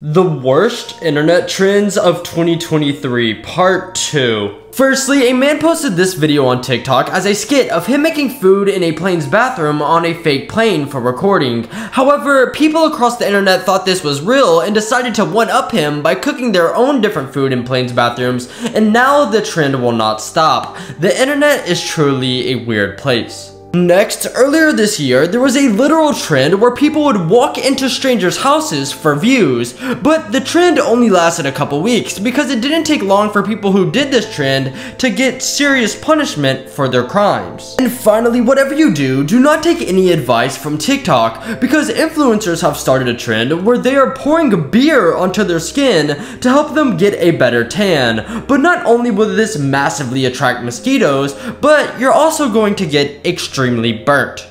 The worst internet trends of 2023, part 2. Firstly, a man posted this video on TikTok as a skit of him making food in a plane's bathroom on a fake plane for recording. However, people across the internet thought this was real and decided to one-up him by cooking their own different food in planes' bathrooms, and now the trend will not stop. The internet is truly a weird place. Next, earlier this year, there was a literal trend where people would walk into strangers' houses for views, but the trend only lasted a couple weeks because it didn't take long for people who did this trend to get serious punishment for their crimes. And finally, whatever you do, do not take any advice from TikTok because influencers have started a trend where they are pouring beer onto their skin to help them get a better tan. But not only will this massively attract mosquitoes, but you're also going to get extremely extremely burnt.